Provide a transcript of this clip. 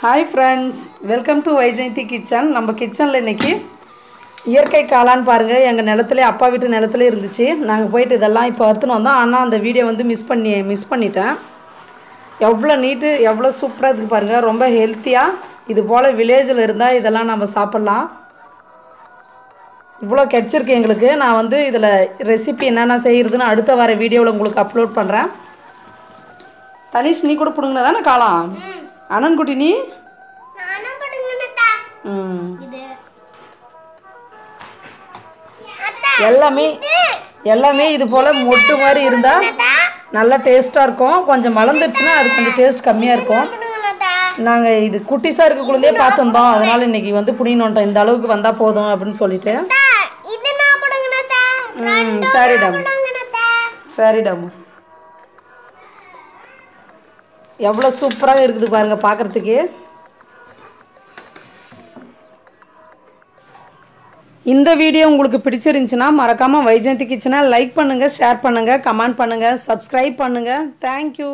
Hi friends welcome to Vyjayanthi kitchen நம்ம கிச்சனில் இன்னைக்கு இயற்கை காளான் பாருங்கள் எங்கள் நிலத்துல அப்பா வீட்டு நிலத்துல இருந்துச்சு. நாங்கள் போயிட்டு இதெல்லாம் இப்போ அறுத்துன்னு வந்தோம். ஆனால் அந்த வீடியோ வந்து மிஸ் பண்ணி மிஸ் பண்ணிட்டேன். எவ்வளோ நீட்டு எவ்வளோ சூப்பராக இருக்குது பாருங்கள் ரொம்ப ஹெல்த்தியாக இது போல் வில்லேஜில் இருந்தால் இதெல்லாம் நம்ம சாப்பிட்லாம். இவ்வளோ கிடச்சிருக்கு எங்களுக்கு. நான் வந்து இதில் ரெசிபி என்னென்ன செய்கிறதுன்னு அடுத்த வர வீடியோவில் உங்களுக்கு அப்லோட் பண்ணுறேன் தனிஷ் நீ கூட பிடுங்கினா தானே காளான் அனன் குட்டி நீ எல்லாமே எல்லாமே இது போல் மொட்டு மாதிரி இருந்தால் நல்லா டேஸ்ட்டாக இருக்கும். கொஞ்சம் மலர்ந்துருச்சுன்னா அது கொஞ்சம் டேஸ்ட் கம்மியாக இருக்கும். நாங்கள் இது குட்டிஸாக இருக்கக்குள்ளதே பார்த்துருந்தோம். அதனால் இன்னைக்கு வந்து புடினோன்ட்டோம் இந்த அளவுக்கு வந்தால் போதும் அப்படின்னு சொல்லிட்டு. ம் சரிடாம் சரிடாம் எவ்வளோ சூப்பராக இருக்குது பாருங்கள் பார்க்குறதுக்கு இந்த வீடியோ உங்களுக்கு பிடிச்சிருந்துச்சுன்னா மறக்காமல் வைஜெயந்தி கிச்சனை லைக் பண்ணுங்கள் ஷேர் பண்ணுங்கள் கமெண்ட் பண்ணுங்கள் சப்ஸ்கிரைப் பண்ணுங்கள் தேங்க்யூ